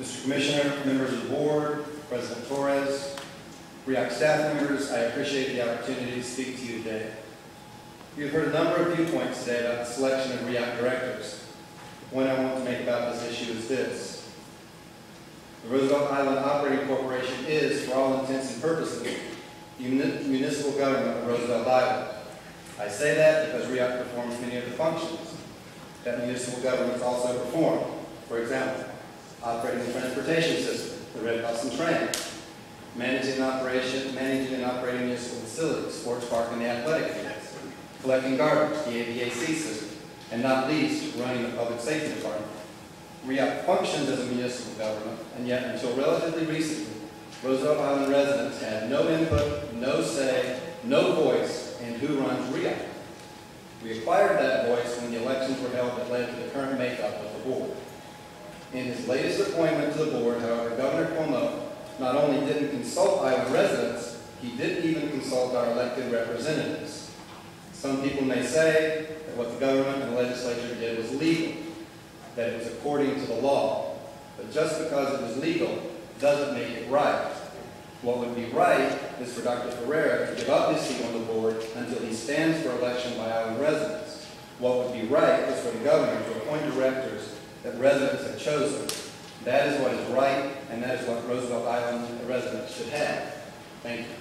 Mr. Commissioner, members of the board, President Torres, RIOC staff members, I appreciate the opportunity to speak to you today. You've heard a number of viewpoints today about the selection of RIOC directors. The point I want to make about this issue is this. The Roosevelt Island Operating Corporation is, for all intents and purposes, the municipal government of Roosevelt Island. I say that because RIOC performs many of the functions that municipal governments also perform. For example, operating the transportation system, the Red Bus and Tram, managing and operation, managing and operating municipal facilities, sports park and the athletic fields, collecting garbage, the AVAC system, and not least, running the public safety department. RIOC functions as a municipal government, and yet until relatively recently, Roosevelt Island residents had no input, no say, no voice in who runs RIOC. We acquired that voice when the elections were held that led to the current makeup of the board. In his latest appointment to the board, however, Governor Cuomo not only didn't consult island residents, he didn't even consult our elected representatives. Some people may say that what the government and the legislature did was legal, that it was according to the law. But just because it was legal doesn't make it right. What would be right is for Dr. Ferrera to give up his seat on the board until he stands for election by island residents. What would be right is for the governor to appoint directors that residents have chosen. That is what is right, and that is what Roosevelt Island residents should have. Thank you.